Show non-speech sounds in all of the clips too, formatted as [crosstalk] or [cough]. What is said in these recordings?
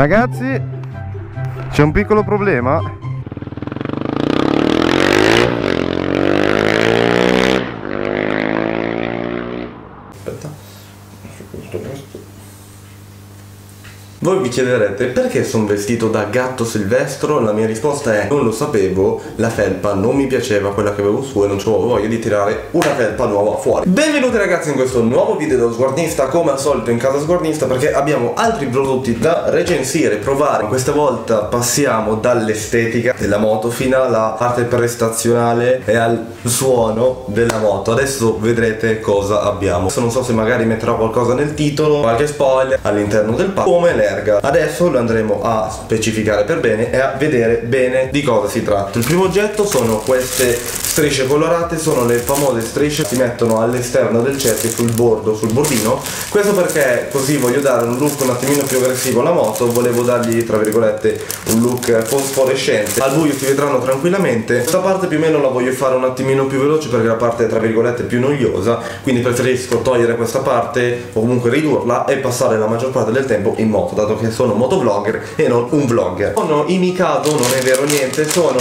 Ragazzi, c'è un piccolo problema. Voi vi chiederete perché sono vestito da gatto silvestro? La mia risposta è non lo sapevo, la felpa non mi piaceva quella che avevo su e non avevo voglia di tirare una felpa nuova fuori. Benvenuti ragazzi in questo nuovo video dello sguardista, come al solito in casa sguardista perché abbiamo altri prodotti da recensire, provare. Questa volta passiamo dall'estetica della moto fino alla parte prestazionale e al suono della moto. Adesso vedrete cosa abbiamo. Non so se magari metterò qualcosa nel titolo, qualche spoiler all'interno del pack, come le verga. Adesso lo andremo a specificare per bene e a vedere bene di cosa si tratta. Il primo oggetto sono queste strisce colorate, sono le famose strisce che si mettono all'esterno del cerchio sul bordo, sul bordino. Questo perché così voglio dare un look un attimino più aggressivo alla moto, volevo dargli tra virgolette un look fosforescente. Al buio si vedranno tranquillamente. Questa parte più o meno la voglio fare un attimino più veloce perché la parte tra virgolette più noiosa, quindi preferisco togliere questa parte o comunque ridurla e passare la maggior parte del tempo in moto dato che sono motovlogger e non un vlogger. Sono i Mikado, non è vero niente, sono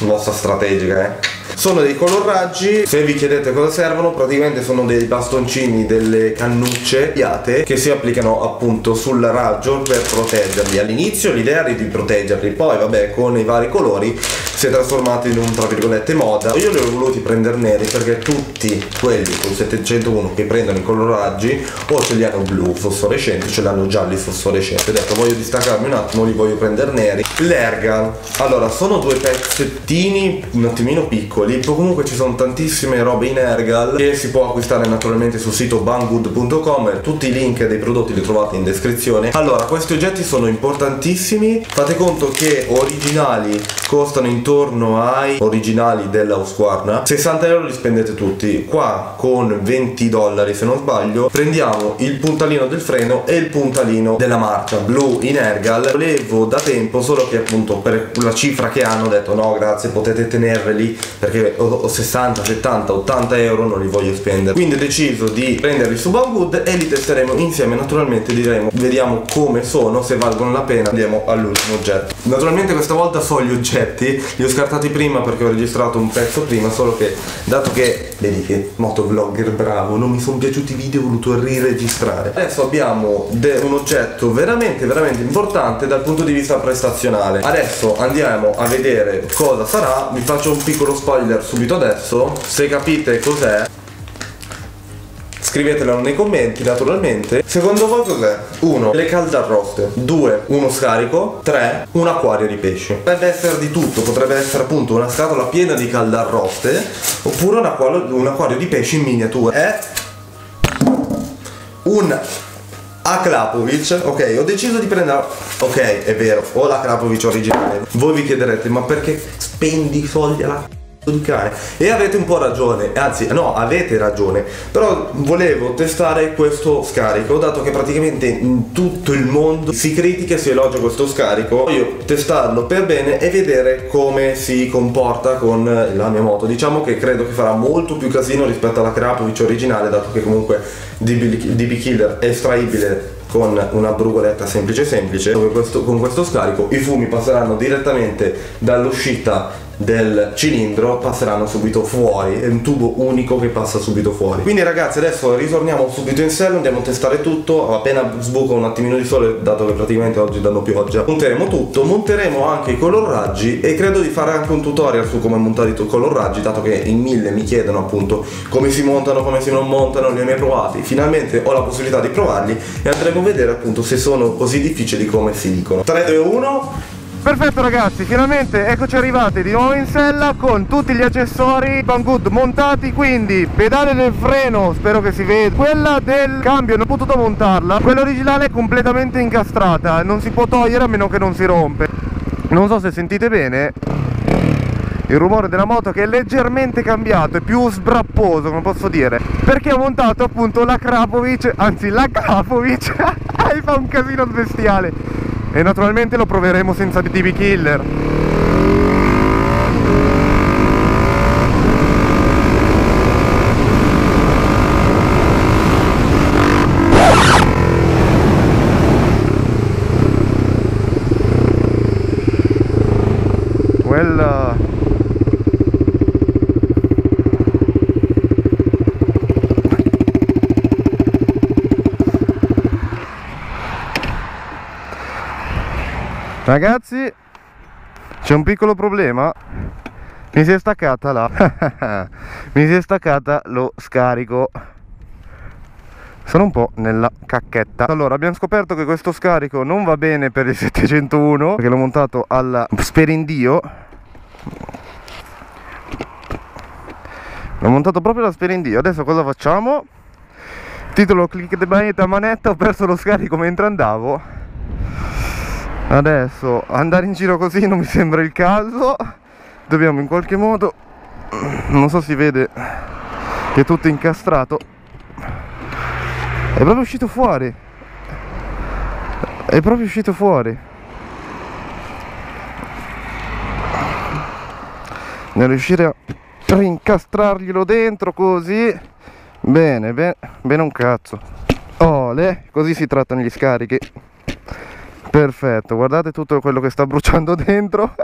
mossa strategica, eh. Sono dei coloraggi. Se vi chiedete cosa servono praticamente sono dei bastoncini delle cannucce piate che si applicano appunto sul raggio per proteggerli. All'inizio l'idea era di proteggerli poi vabbè con i vari colori si è trasformato in un tra virgolette moda io li ho voluti prendere neri perché tutti quelli con 701 che prendono i coloraggi o ce li hanno blu fosforescenti ce li hanno gialli fosforescenti. Ho detto voglio distaccarmi un attimo li voglio prendere neri. L'ergal allora sono due pezzettini un attimino piccoli. Piccoli comunque ci sono tantissime robe in Ergal che si può acquistare naturalmente sul sito banggood.com tutti i link dei prodotti li trovate in descrizione. Allora questi oggetti sono importantissimi. Fate conto che originali costano intorno ai originali della Husqvarna. 60 euro li spendete tutti. Qua con 20 dollari se non sbaglio prendiamo il puntalino del freno e il puntalino della marcia blu in Ergal. Volevo da tempo solo che appunto per la cifra che hanno ho detto no grazie potete tenerveli perché ho 60, 70, 80 euro non li voglio spendere. Quindi ho deciso di prenderli su Banggood e li testeremo insieme. Naturalmente diremo vediamo come sono se valgono la pena andiamo all'ultimo oggetto. Naturalmente questa volta so gli oggetti li ho scartati prima perché ho registrato un pezzo prima solo che dato che vedi che motovlogger bravo non mi sono piaciuti i video ho voluto riregistrare. Adesso abbiamo un oggetto veramente veramente importante dal punto di vista prestazionale. Adesso andiamo a vedere cosa sarà. Vi faccio un piccolo spoiler subito adesso. Se capite cos'è Scrivetelo nei commenti naturalmente Secondo voi cos'è? 1. Le caldarroste 2. Uno scarico 3. Un acquario di pesci Potrebbe essere di tutto Potrebbe essere appunto una scatola piena di caldarroste Oppure un acquario, un acquario di pesci in miniatura È un Aklapovic, ok, ho deciso di prendere, ok, è vero, ho l'Aklapovic originale. Voi vi chiederete, ma perché spendi soldi alla di e avete un po' ragione anzi no avete ragione. Però volevo testare questo scarico dato che praticamente in tutto il mondo si critica e si elogia questo scarico. Voglio testarlo per bene e vedere come si comporta con la mia moto. Diciamo che credo che farà molto più casino rispetto alla Krapovic originale dato che comunque DB Killer è estraibile con una brugoletta semplice semplice. Dove questo, con questo scarico i fumi passeranno direttamente dall'uscita del cilindro passeranno subito fuori. È un tubo unico che passa subito fuori. Quindi ragazzi adesso ritorniamo subito in sello andiamo a testare tutto. Appena sbuca un attimino di sole dato che praticamente oggi danno pioggia monteremo tutto. Monteremo anche i coloraggi e credo di fare anche un tutorial su come montare i coloraggi dato che in mille mi chiedono appunto come si montano come si non montano li ho mai provati. Finalmente ho la possibilità di provarli e andremo a vedere appunto se sono così difficili come si dicono. 3 2 1 Perfetto ragazzi, finalmente eccoci arrivati di nuovo in sella con tutti gli accessori Banggood montati, quindi pedale del freno, spero che si veda, quella del cambio non ho potuto montarla, quella originale è completamente incastrata, non si può togliere a meno che non si rompe. Non so se sentite bene, il rumore della moto che è leggermente cambiato, è più sbrapposo, come posso dire, perché ho montato appunto la Krapovic, anzi la Krapovic, [laughs] e fa un casino bestiale e naturalmente lo proveremo senza DB Killer Ragazzi, c'è un piccolo problema. Mi si è staccata la... [laughs] Mi si è staccata lo scarico. Sono un po' nella cacchetta Allora abbiamo scoperto che questo scarico non va bene per il 701 Perché l'ho montato alla Sperindio L'ho montato proprio alla Sperindio Adesso cosa facciamo? Titolo click the manetta manetta Ho perso lo scarico mentre andavo Adesso andare in giro così non mi sembra il caso. Dobbiamo in qualche modo Non so si vede Che è tutto incastrato. È proprio uscito fuori. È proprio uscito fuori. Nel riuscire a rincastrarglielo dentro così Bene, bene, bene un cazzo. Ole, così si trattano gli scarichi Perfetto, guardate tutto quello che sta bruciando [laughs] dentro.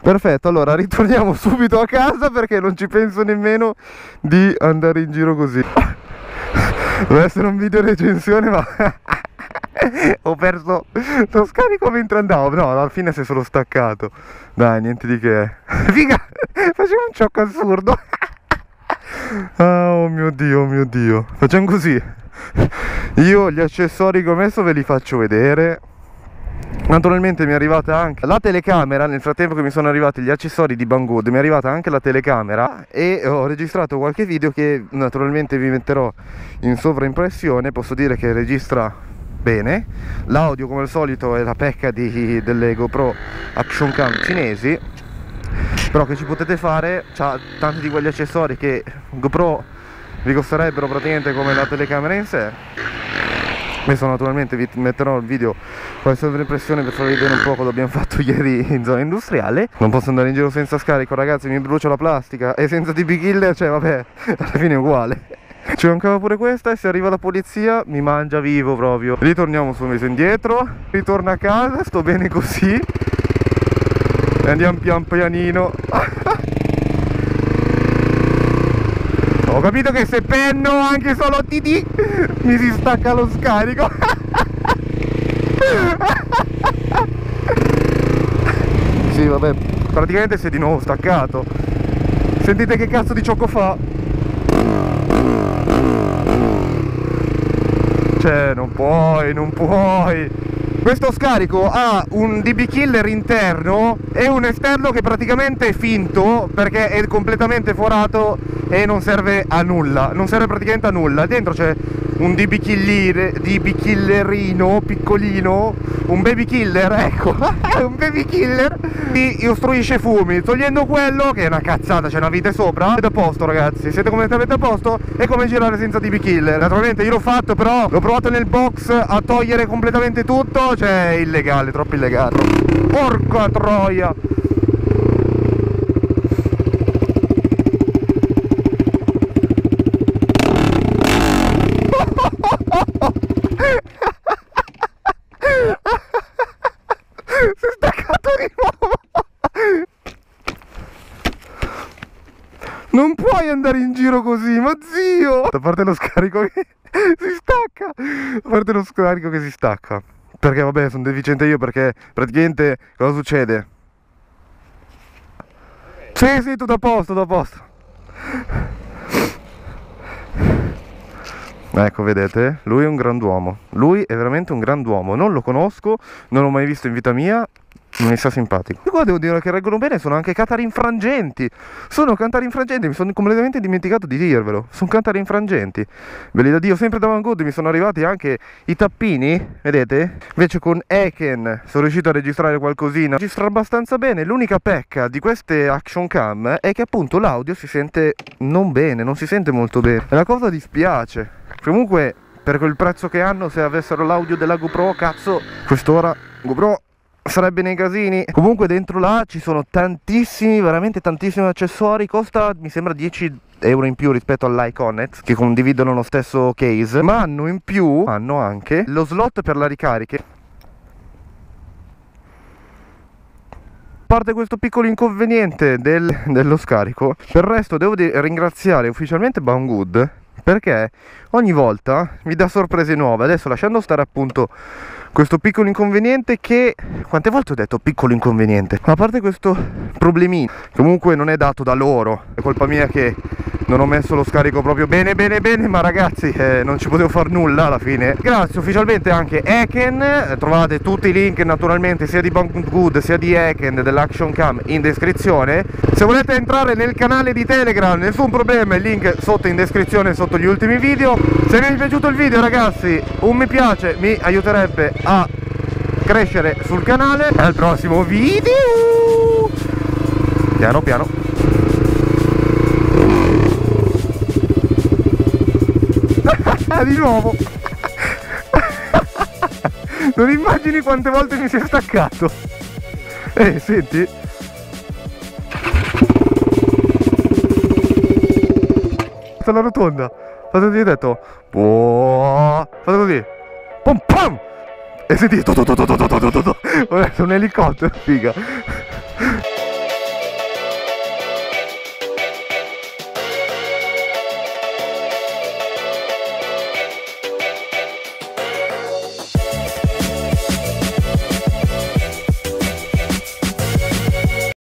Perfetto, allora ritorniamo subito a casa perché non ci penso nemmeno di andare in giro così. Deve essere un video recensione ma [laughs] ho perso lo scarico mentre andavo. No alla fine si è solo staccato. Dai niente di che. [laughs] Figa facevo un ciocco assurdo. Oh mio dio oh mio dio. Facciamo così. Io gli accessori che ho messo ve li faccio vedere Naturalmente mi è arrivata anche la telecamera, nel frattempo che mi sono arrivati gli accessori di Banggood mi è arrivata anche la telecamera e ho registrato qualche video che naturalmente vi metterò in sovraimpressione, posso dire che registra bene, l'audio come al solito è la pecca di, delle GoPro Action Cam cinesi, però che ci potete fare, ha tanti di quegli accessori che GoPro vi costerebbero praticamente come la telecamera in sé Adesso naturalmente vi metterò il video con la sovraimpressione per farvi vedere un po' cosa abbiamo [laughs] fatto ieri in zona industriale. Non posso andare in giro senza scarico ragazzi, mi brucio la plastica e senza TP killer, cioè vabbè, [laughs] alla fine è uguale. Ci mancava pure questa e se arriva la polizia mi mangia vivo proprio. Ritorniamo su mese indietro Ritorno a casa, sto bene così. E andiamo pian pianino [laughs] Ho capito che se penno anche solo TD mi si stacca lo scarico. [laughs] sì, vabbè, praticamente si è di nuovo staccato. Sentite che cazzo di ciocco fa? Cioè, non puoi, non puoi. Questo scarico ha un DB killer interno e un esterno che praticamente è finto perché è completamente forato e non serve a nulla, non serve praticamente a nulla. Dentro c'è un DB, killer, DB killerino piccolino, un baby killer, [laughs] ecco, un baby killer ti ostruisce fumi. Togliendo quello, che è una cazzata, c'è una vite sopra, siete a posto ragazzi, siete completamente a posto, è come girare senza DB killer. Naturalmente io l'ho fatto però, l'ho provato nel box a togliere completamente tutto cioè è illegale, troppo illegale. Porca troia! si è staccato di nuovo! Non puoi andare in giro così, ma zio! A parte lo scarico che [laughs] si stacca! A parte lo scarico che si stacca. Perché vabbè sono deficiente io perché praticamente cosa succede? Sì sì tutto a posto, tutto a posto Ecco vedete, lui è un grand'uomo Lui è veramente un grand'uomo Non lo conosco, non l'ho mai visto in vita mia mi sta simpatico. E qua devo dire che reggono bene, sono anche cantari infrangenti. Sono cantari infrangenti, mi sono completamente dimenticato di dirvelo. Sono cantari infrangenti. Belli da Dio, sempre da Van Good mi sono arrivati anche i tappini, vedete? Invece con Eken sono riuscito a registrare qualcosina. Registra abbastanza bene. L'unica pecca di queste action cam è che appunto l'audio si sente non bene, non si sente molto bene. E la cosa dispiace. Comunque per quel prezzo che hanno se avessero l'audio della GoPro cazzo quest'ora GoPro sarebbe nei casini. Comunque dentro là ci sono tantissimi veramente tantissimi accessori. Costa mi sembra 10 euro in più rispetto all'Iconet che condividono lo stesso case. Ma hanno in più hanno anche lo slot per la ricarica. A parte questo piccolo inconveniente del, dello scarico. Per il resto devo ringraziare ufficialmente Banggood perché ogni volta mi dà sorprese nuove. Adesso lasciando stare appunto questo piccolo inconveniente che quante volte ho detto piccolo inconveniente? A parte questo problemino comunque non è dato da loro è colpa mia che non ho messo lo scarico proprio bene bene bene ma ragazzi eh, non ci potevo far nulla alla fine. Grazie ufficialmente anche Eken. Trovate tutti i link naturalmente sia di Banggood sia di Eken dell'Action Cam in descrizione. Se volete entrare nel canale di Telegram nessun problema il link sotto in descrizione sotto gli ultimi video. Se vi è piaciuto il video ragazzi un mi piace mi aiuterebbe a crescere sul canale. Al prossimo video! Piano piano Ah, di nuovo! Non immagini quante volte mi si è staccato! Eh, senti? Fatto la rotonda! fate così, ho detto... fate così! Pom pam! E senti... To. Ho detto un elicottero, figa!